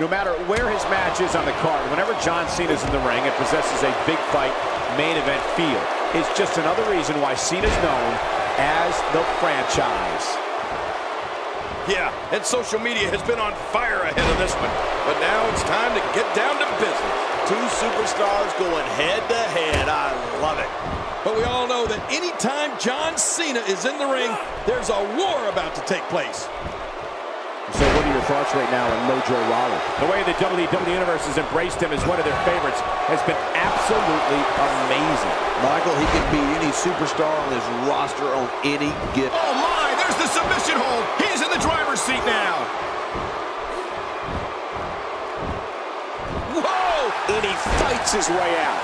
no matter where his match is on the card, whenever John Cena's in the ring and possesses a big fight main event feel, it's just another reason why Cena's known as the franchise. Yeah, and social media has been on fire ahead of this one. But now it's time to get down to business. Two superstars going head to head. I love it. But we all know that anytime John Cena is in the ring, there's a war about to take place. So what are your thoughts right now on Mojo Rawley? The way the WWE Universe has embraced him as one of their favorites has been absolutely amazing. Michael, he can beat any superstar on this roster on any gift. Oh my, there's the submission hold. He's in the driver's seat now. Whoa! And he fights his way out.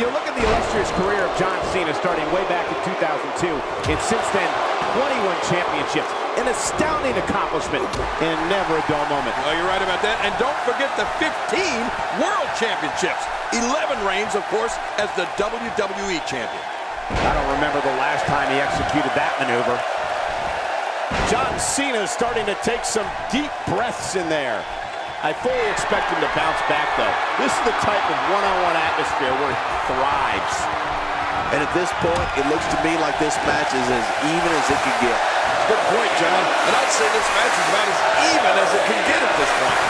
You look at the illustrious career of John Cena starting way back in 2002, and since then, 21 championships, an astounding accomplishment, and never a dull moment. Well, you're right about that. And don't forget the 15 World Championships. 11 reigns, of course, as the WWE Champion. I don't remember the last time he executed that maneuver. John Cena is starting to take some deep breaths in there. I fully expect him to bounce back, though. This is the type of one-on-one -on -one atmosphere where he thrives. And at this point, it looks to me like this match is as even as it can get. Good point, John. And I'd say this match is about as even as it can get at this point.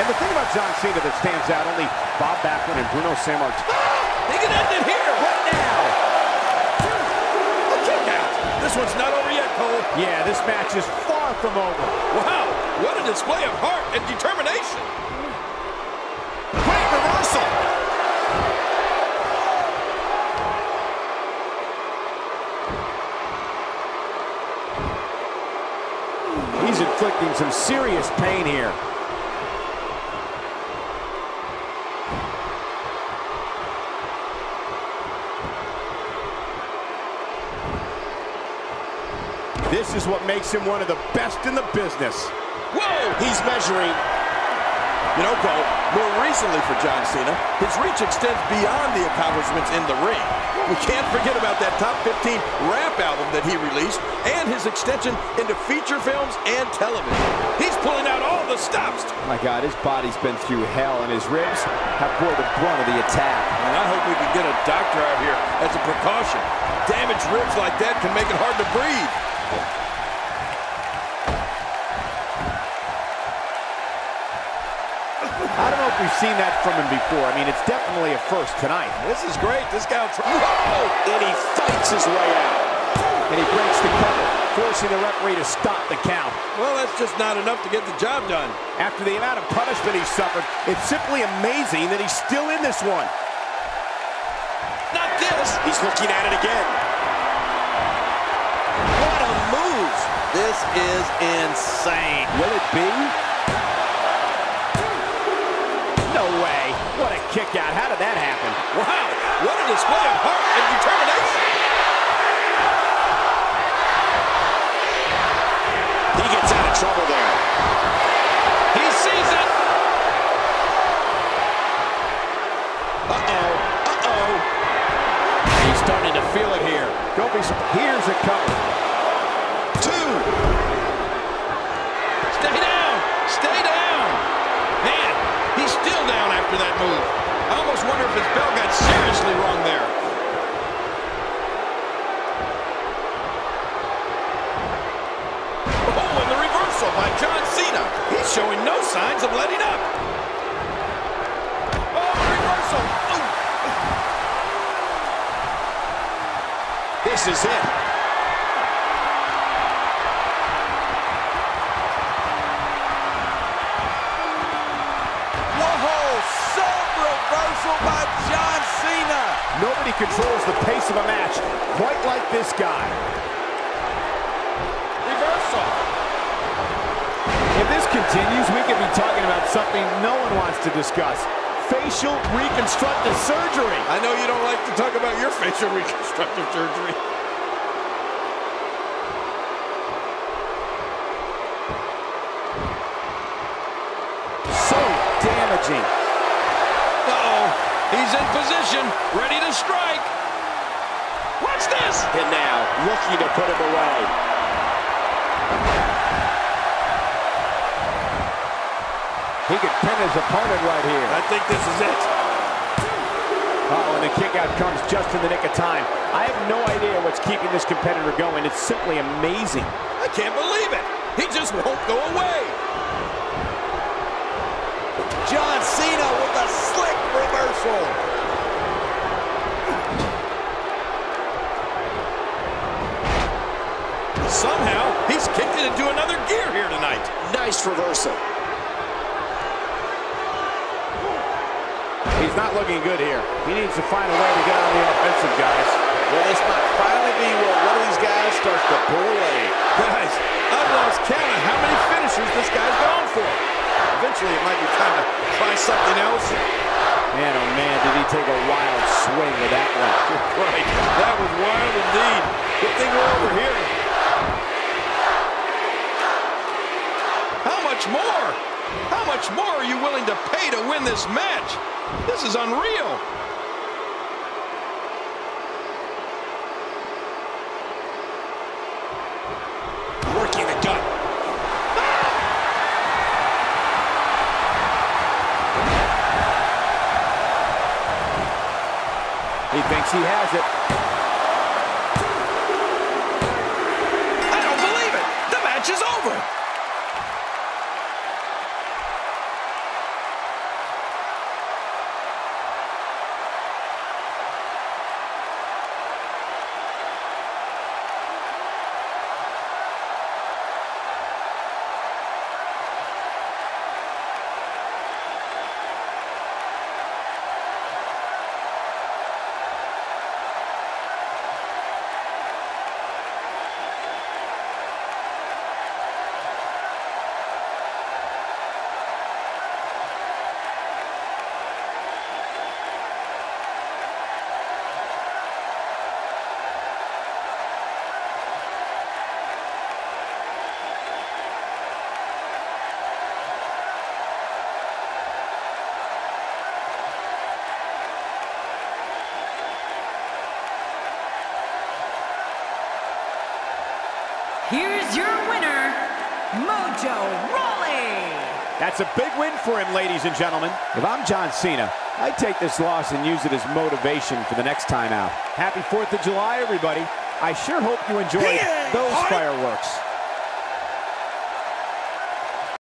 And the thing about John Cena that stands out, only Bob Backlund and Bruno Sammartino. Ah! He can end it here, this match is far from over. Wow, what a display of heart and determination. Great reversal. He's inflicting some serious pain here. This is what makes him one of the best in the business. Whoa! He's measuring. You know, Cole, more recently for John Cena, his reach extends beyond the accomplishments in the ring. We can't forget about that top 15 rap album that he released and his extension into feature films and television. He's pulling out all the stops. My God, his body's been through hell, and his ribs have bore the brunt of the attack. And I hope we can get a doctor out here as a precaution. Damaged ribs like that can make it hard to breathe. I don't know if we've seen that from him before. I mean, it's definitely a first tonight. This is great. This guy. Whoa! And he fights his way out. And he breaks the cover, forcing the referee to stop the count. Well, that's just not enough to get the job done. After the amount of punishment he suffered, it's simply amazing that he's still in this one. Not this. He's looking at it again. This is insane. Will it be? No way. What a kick out. How did that happen? Wow, what a display of heart and determination. He gets out of trouble there. He sees it. Uh-oh. Uh-oh. He's starting to feel it here. Don't be surprised. Here's a cover. Two. Stay down. Stay down. Man, he's still down after that move. I almost wonder if his bell got seriously wrong there. Oh, and the reversal by John Cena. He's showing no signs of letting up. Oh, reversal. This is it. Controls the pace of a match quite like this guy. Reversal. If this continues, we could be talking about something no one wants to discuss. facial reconstructive surgery. I know you don't like to talk about your facial reconstructive surgery. So damaging. Uh-oh. He's in position, ready to strike. Watch this. And now, looking to put him away. He could pin his opponent right here. I think this is it. Oh, and the kick out comes just in the nick of time. I have no idea what's keeping this competitor going. It's simply amazing. I can't believe it. He just won't go away. John Cena with a slick reversal. Somehow, he's kicked it into another gear here tonight. Nice reversal. He's not looking good here. He needs to find a way to get on the offensive, guys. Well, this might finally be where one of these guys starts to pull away. Guys, I've lost count of how many finishers this guy's gone for. Eventually, it might be time to try something else. Man, oh man, did he take a wild swing with that one. Right, that was wild indeed. Good thing we're over here. How much more? How much more are you willing to pay to win this match? This is unreal. Thinks he has it. That's a big win for him, ladies and gentlemen. If I'm John Cena, I'd take this loss and use it as motivation for the next time out. Happy 4th of July, everybody. I sure hope you enjoyed those fireworks.